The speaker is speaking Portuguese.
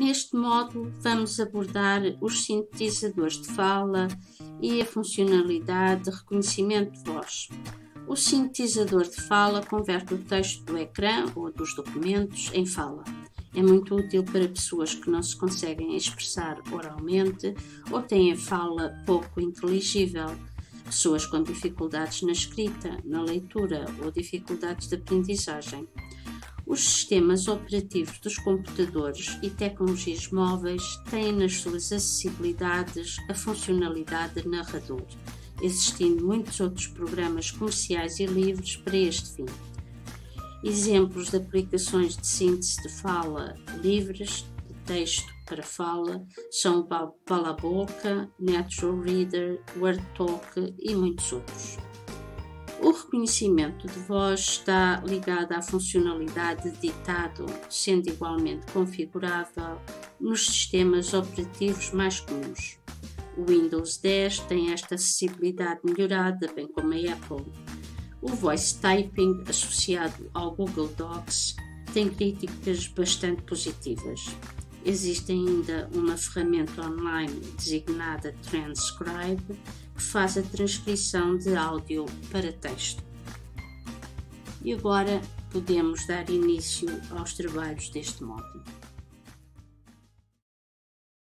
Neste módulo, vamos abordar os sintetizadores de fala e a funcionalidade de reconhecimento de voz. O sintetizador de fala converte o texto do ecrã ou dos documentos em fala. É muito útil para pessoas que não se conseguem expressar oralmente ou têm fala pouco inteligível, pessoas com dificuldades na escrita, na leitura ou dificuldades de aprendizagem. Os sistemas operativos dos computadores e tecnologias móveis têm nas suas acessibilidades a funcionalidade de narrador, existindo muitos outros programas comerciais e livres para este fim. Exemplos de aplicações de síntese de fala livres, de texto para fala, são o Balaboca, Natural Reader, WordTalk e muitos outros. O reconhecimento de voz está ligado à funcionalidade de ditado, sendo igualmente configurável nos sistemas operativos mais comuns. O Windows 10 tem esta acessibilidade melhorada, bem como a Apple. O Voice Typing, associado ao Google Docs, tem críticas bastante positivas. Existe ainda uma ferramenta online designada Transcribe que faz a transcrição de áudio para texto. E agora podemos dar início aos trabalhos deste módulo.